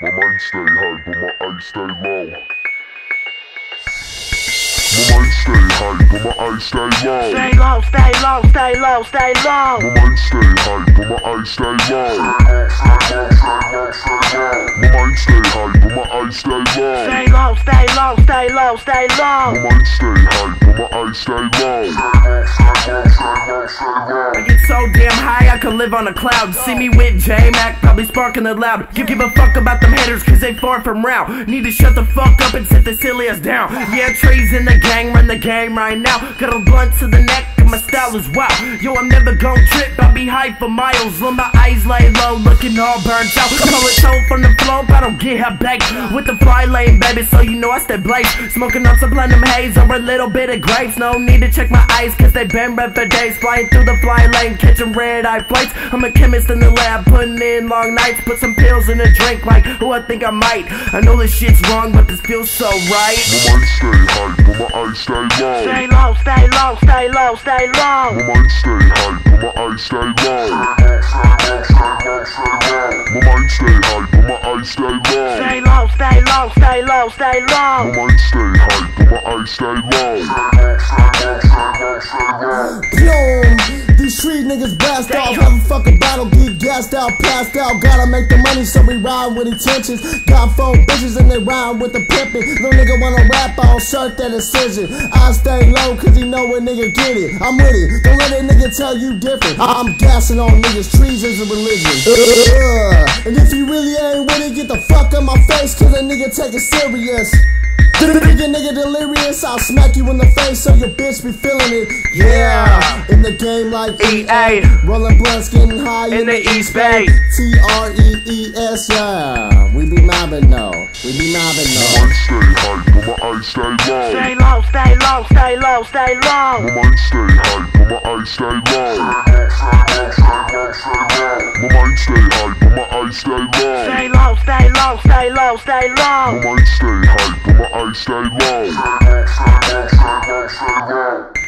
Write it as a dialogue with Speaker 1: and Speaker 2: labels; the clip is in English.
Speaker 1: My mind stay high, but my eyes stay low. My mind stay high, but my eyes stay low.
Speaker 2: Stay low, stay low, stay low, stay low.
Speaker 1: My mind stay high, but my eyes stay low. My mind stay high, but my eyes stay low.
Speaker 2: Stay low, stay low, stay low, stay low.
Speaker 1: My mind stay high, but my eyes stay low.
Speaker 3: I get so damn high I could live on a cloud. See me with J Mac, probably sparking it loud. Give, give a fuck about them haters, cause they far from round. Need to shut the fuck up and sit the silly ass down. Yeah, trees in the gang, run the game right now. Got a blunt to the neck, and my style is wild. Yo, I'm never gon' trip, I'll be high for miles. Let my eyes lay low, looking all burnt out. Call it so from the flow, I don't get her back. With the fly lane, baby, so you know I stay blaze. Smoking on some platinum haze or a little bit of grapes. No need to check my eyes, cause they been red for days. Flying through the fly lane, catching red eye flights. I'm a chemist in the lab, putting in long nights. Put some pills in a drink, like who I think I might. I know this shit's wrong, but this feels so right.
Speaker 1: My mind stay high, but my eyes stay low.
Speaker 2: Stay low, stay low, stay low, stay low.
Speaker 1: My mind stay high, but my eyes stay low. My mind stay high, but my eyes stay low.
Speaker 2: Stay low, stay low, stay low, stay low.
Speaker 1: My mind stay high, but my eyes stay low.
Speaker 4: Boom! Niggas blast off, have a fucking battle, get gassed out, passed out. Gotta make the money, so we ride with intentions. Got four bitches and they ride with the pimpin'. Little nigga wanna rap, I don't that decision. I stay low, cause he know a nigga get it. I'm with it, don't let a nigga tell you different. I'm gassing on niggas, trees is a religion. And if you really ain't with it, get the fuck out my face, cause a nigga take it serious. Nigga, nigga delirious, I'll smack you in the face so your bitch be feeling it. Yeah, in the game like
Speaker 3: EA.
Speaker 4: Rolling blunts, getting high
Speaker 3: In the East Bay.
Speaker 4: T R E E S, yeah. We be mobbing though. We be mobbing
Speaker 1: My
Speaker 4: though.
Speaker 1: mind stay high, but my eyes stay low.
Speaker 2: Stay low, stay low, stay low, stay low.
Speaker 1: My mind stay high, but my eyes stay low. My mind stay high, but my eyes stay low.
Speaker 2: Stay low, stay low, stay low, stay
Speaker 1: My mind stay high, I stay low. Stay low, stay low, stay low, stay low.